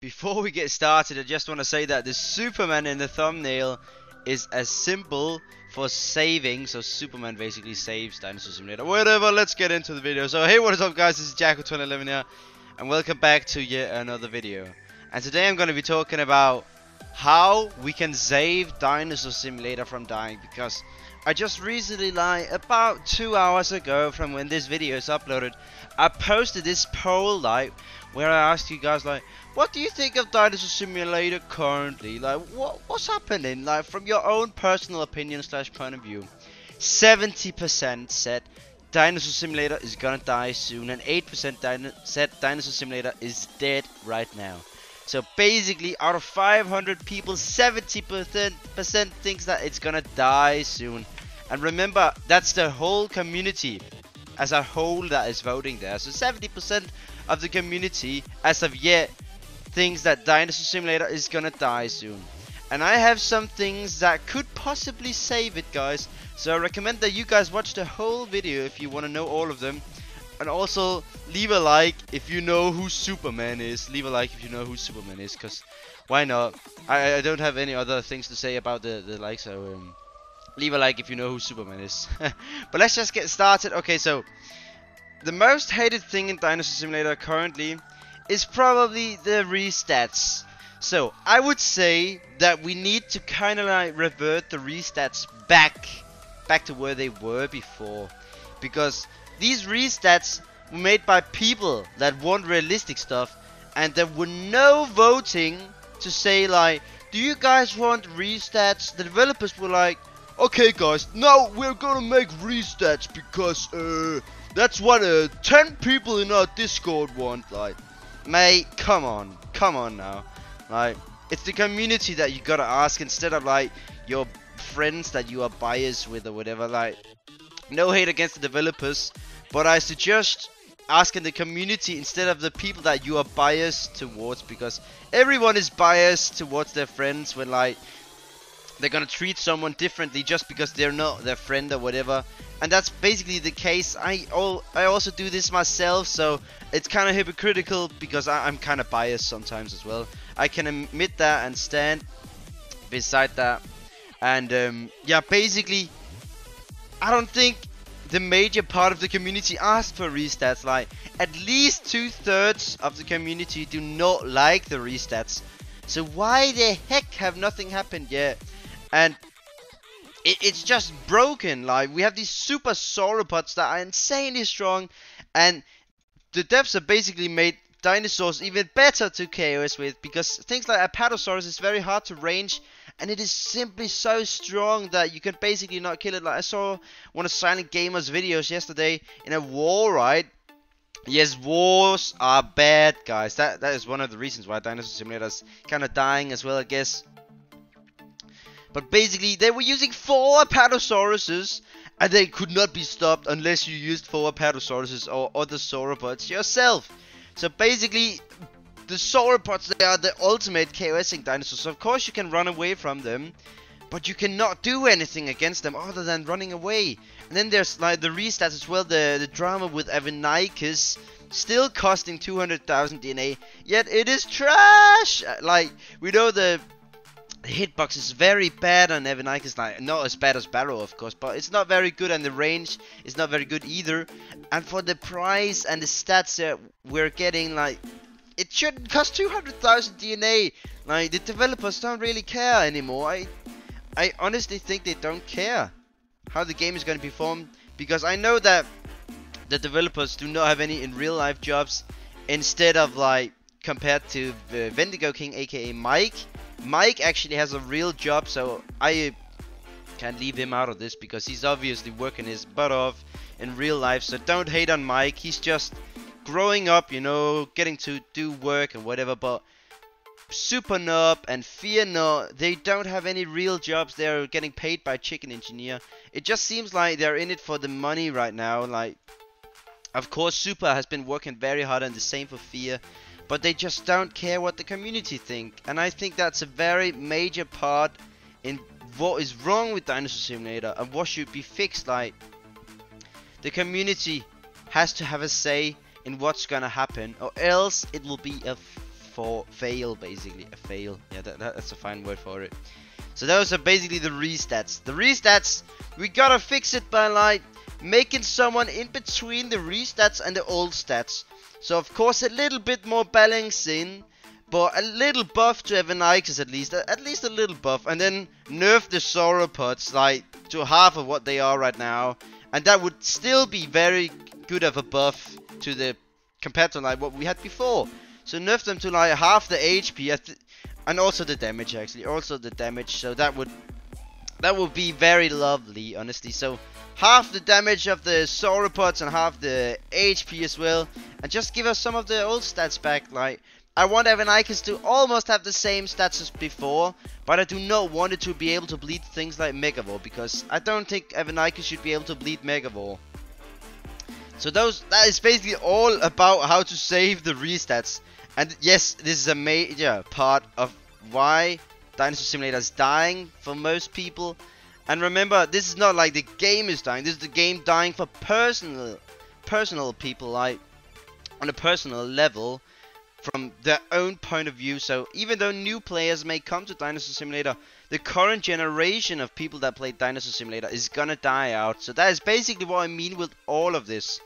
Before we get started, I just want to say that the Superman in the thumbnail is a symbol for saving. So Superman basically saves Dinosaur Simulator. Whatever, let's get into the video. So hey, what is up guys, this is Jaco2811 here. And welcome back to yet another video. And today I'm going to be talking about how we can save Dinosaur Simulator from dying. Because I just recently, like about two hours ago from when this video is uploaded, I posted this poll like where I asked you guys like what do you think of Dinosaur Simulator currently? Like, what what's happening? Like, from your own personal opinion slash point of view, 70% said Dinosaur Simulator is gonna die soon, and 8% dino said Dinosaur Simulator is dead right now. So basically, out of 500 people, 70% thinks that it's gonna die soon. And remember, that's the whole community as a whole that is voting there. So 70% of the community, as of yet, thinks that Dinosaur Simulator is gonna die soon. And I have some things that could possibly save it guys. So I recommend that you guys watch the whole video if you want to know all of them. And also leave a like if you know who Superman is. Leave a like if you know who Superman is. Because why not? I, I don't have any other things to say about the, the like. So um, leave a like if you know who Superman is. but let's just get started. Okay, so the most hated thing in Dinosaur Simulator currently is probably the restats. So I would say that we need to kind of like revert the restats back, back to where they were before, because these restats were made by people that want realistic stuff, and there were no voting to say like, do you guys want restats? The developers were like, okay guys, now we're gonna make restats because uh, that's what uh, 10 people in our Discord want. Like, Mate, come on. Come on now. Like, it's the community that you gotta ask instead of like your friends that you are biased with or whatever. Like, no hate against the developers, but I suggest asking the community instead of the people that you are biased towards because everyone is biased towards their friends when like they're gonna treat someone differently just because they're not their friend or whatever. And that's basically the case. I all I also do this myself so it's kind of hypocritical because I, am kind of biased sometimes as well. I can admit that and stand beside that. And um, yeah basically I don't think the major part of the community asked for restats. Like at least two-thirds of the community do not like the restats. So why the heck have nothing happened yet and it, it's just broken. Like we have these super sauropods that are insanely strong, and the devs have basically made dinosaurs even better to KOS with because things like Apatosaurus is very hard to range and it is simply so strong that you can basically not kill it. Like I saw one of Silent Gamer's videos yesterday in a war, right? Yes, wars are bad, guys. That that is one of the reasons why Dinosaur Simulator is kind of dying as well, I guess. But basically, they were using four Apatosauruses, and they could not be stopped unless you used four Apatosauruses or other sauropods yourself. So basically, the sauropods, they are the ultimate KOSing dinosaurs. So of course you can run away from them, but you cannot do anything against them other than running away. And then there's like the restats as well, the, the drama with Avinychus still costing 200,000 DNA, yet it is trash! Like, we know the the hitbox is very bad on Evan like not as bad as Barrow of course, but it's not very good and the range is not very good either. And for the price and the stats that we're getting, like it shouldn't cost 200,000 DNA. Like the developers don't really care anymore. I, I honestly think they don't care how the game is going to perform because I know that the developers do not have any in real life jobs instead of like compared to the Vendigo King aka Mike Mike actually has a real job, so I can't leave him out of this because he's obviously working his butt off in real life. So don't hate on Mike. He's just growing up, you know, getting to do work and whatever. But Super Noob and Fear Noob, they don't have any real jobs. They're getting paid by Chicken Engineer. It just seems like they're in it for the money right now. Like, of course, Super has been working very hard, and the same for Fear but they just don't care what the community think. And I think that's a very major part in what is wrong with Dinosaur Simulator and what should be fixed. Like, the community has to have a say in what's gonna happen, or else it will be a for fail basically a fail. Yeah, that, that, that's a fine word for it. So those are basically the restats. The restats we gotta fix it by like making someone in between the restats and the old stats. So of course a little bit more balancing, but a little buff to Avinychus at least, at least a little buff, and then nerf the sauropods like to half of what they are right now, and that would still be very good of a buff to the compared to like what we had before. So nerf them to like half the HP and also the damage actually, also the damage. So that would that would be very lovely, honestly. So half the damage of the sauropods and half the HP as well, and just give us some of the old stats back. Like I want Avinychus to almost have the same stats as before, but I do not want it to be able to bleed things like Megavore because I don't think Avinychus should be able to bleed Megavore. So those that is basically all about how to save the restats. And yes, this is a major part of why Dinosaur Simulator is dying for most people. And remember, this is not like the game is dying. This is the game dying for personal, personal people, like on a personal level, from their own point of view. So even though new players may come to Dinosaur Simulator, the current generation of people that play Dinosaur Simulator is gonna die out. So that is basically what I mean with all of this.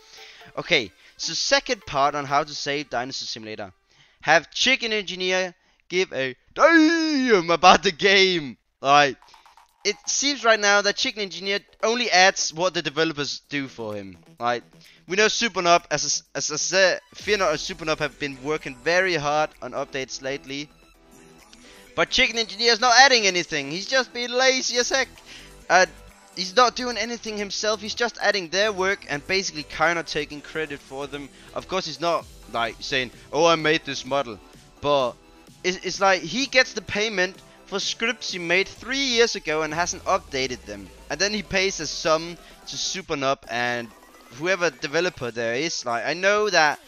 Okay, so second part on how to save Dinosaur Simulator. Have Chicken Engineer give a damn about the game. Like, it seems right now that Chicken Engineer only adds what the developers do for him. Like, we know Supernub, as, as I said, Fear Not and Supernub have been working very hard on updates lately. But Chicken Engineer is not adding anything. He's just being lazy as heck. Uh, he's not doing anything himself. He's just adding their work and basically kind of taking credit for them. Of course, he's not like saying, "Oh, I made this model," but it's, it's like he gets the payment for scripts he made three years ago and hasn't updated them, and then he pays a sum to Supernub and whoever developer there is. Like I know that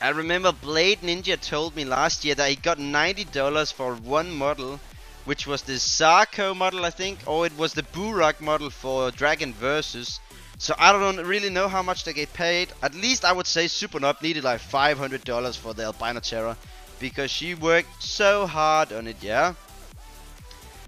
I remember Blade Ninja told me last year that he got $90 for one model, which was the Sarco model, I think, or it was the Burak model for Dragon Versus. So I don't really know how much they get paid. At least I would say Supernub needed like $500 for the Albino Terror, because she worked so hard on it, yeah?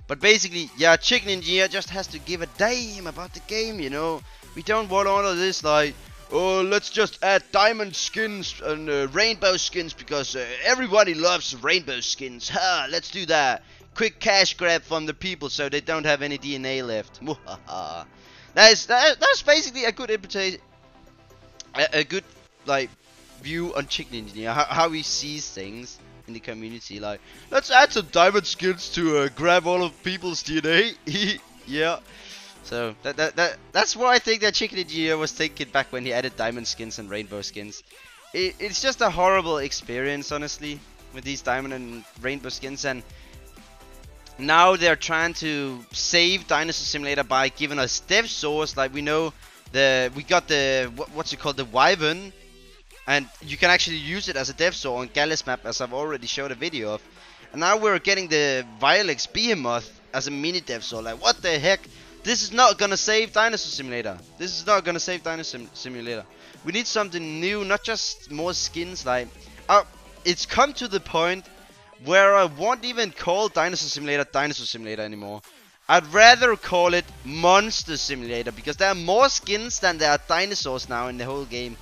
But basically, yeah, Chicken Engineer just has to give a damn about the game, you know? We don't want all of this like, oh, let's just add diamond skins and uh, rainbow skins because uh, everybody loves rainbow skins. Ha, let's do that. Quick cash grab from the people so they don't have any DNA left. that is that, that's basically a good interpretation, a, a, good like view on Chicken Engineer, how, how he sees things in the community. Like, let's add some diamond skins to uh, grab all of people's DNA. yeah. So that, that that that's what I think that Chicken Engineer was thinking back when he added diamond skins and rainbow skins. It, it's just a horrible experience, honestly, with these diamond and rainbow skins, and now they're trying to save Dinosaur Simulator by giving us dev source. Like we know the we got the what, what's it called the Wyvern, and you can actually use it as a dev source on Gallus map, as I've already showed a video of. And now we're getting the Vilex Behemoth as a mini dev source. Like what the heck? This is not gonna save Dinosaur Simulator. This is not gonna save Dinosaur Sim Simulator. We need something new, not just more skins. Like, uh, it's come to the point where I won't even call Dinosaur Simulator Dinosaur Simulator anymore. I'd rather call it Monster Simulator because there are more skins than there are dinosaurs now in the whole game.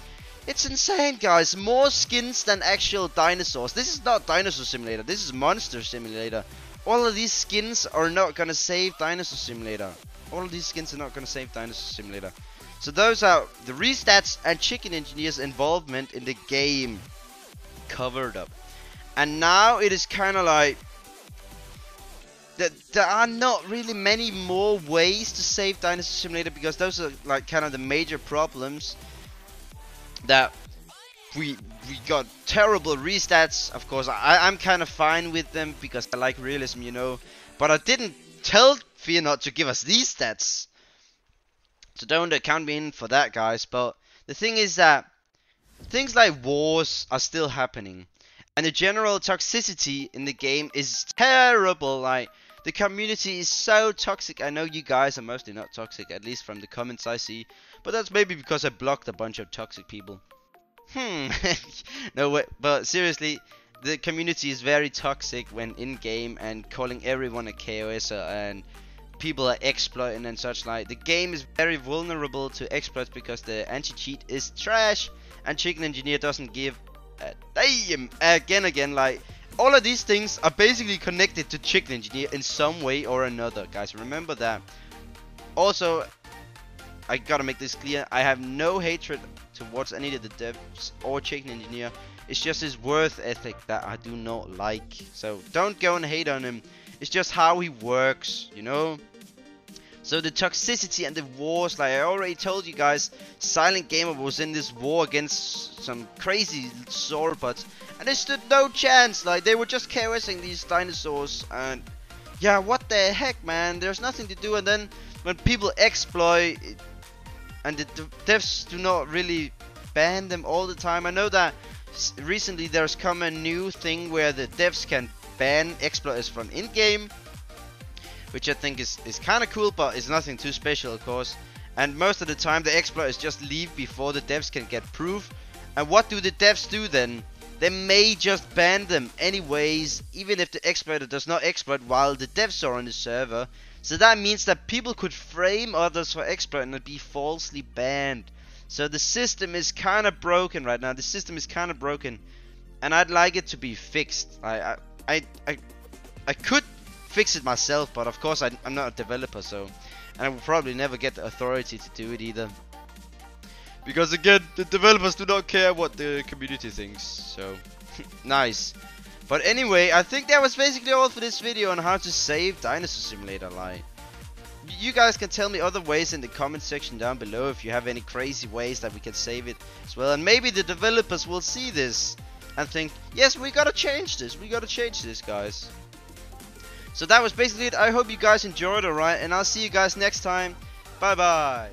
It's insane, guys. More skins than actual dinosaurs. This is not Dinosaur Simulator. This is Monster Simulator. All of these skins are not gonna save Dinosaur Simulator all of these skins are not going to save Dinosaur Simulator. So those are the restats and Chicken Engineer's involvement in the game covered up. And now it is kind of like that there are not really many more ways to save Dinosaur Simulator because those are like kind of the major problems that we we got terrible restats. Of course, I, I'm kind of fine with them because I like realism, you know. But I didn't tell Fear not to give us these stats. So don't count me in for that, guys. But the thing is that things like wars are still happening. And the general toxicity in the game is terrible. Like, the community is so toxic. I know you guys are mostly not toxic, at least from the comments I see. But that's maybe because I blocked a bunch of toxic people. Hmm. no, wait, but seriously, the community is very toxic when in game and calling everyone a KOS and people are exploiting and such like. The game is very vulnerable to exploits because the anti-cheat is trash and Chicken Engineer doesn't give a damn. Again, again, like all of these things are basically connected to Chicken Engineer in some way or another, guys. Remember that. Also, I gotta make this clear. I have no hatred towards any of the devs or Chicken Engineer. It's just his worth ethic that I do not like. So don't go and hate on him. It's just how he works, you know? So the toxicity and the wars, like I already told you guys, Silent Gamer was in this war against some crazy sauropods, and they stood no chance. Like they were just caressing these dinosaurs, and yeah, what the heck, man? There's nothing to do. And then when people exploit, and the devs do not really ban them all the time. I know that recently there's come a new thing where the devs can ban exploits from in-game which I think is, is kind of cool, but it's nothing too special, of course. And most of the time, the exploiters just leave before the devs can get proof. And what do the devs do then? They may just ban them anyways, even if the exploiter does not exploit while the devs are on the server. So that means that people could frame others for exploit and be falsely banned. So the system is kind of broken right now. The system is kind of broken, and I'd like it to be fixed. I I I I could fix it myself, but of course I, am not a developer, so and I will probably never get the authority to do it either. Because again, the developers do not care what the community thinks, so nice. But anyway, I think that was basically all for this video on how to save Dinosaur Simulator Like, You guys can tell me other ways in the comment section down below if you have any crazy ways that we can save it as well. And maybe the developers will see this and think, yes, we gotta change this, we gotta change this, guys. So that was basically it. I hope you guys enjoyed, alright? And I'll see you guys next time. Bye bye.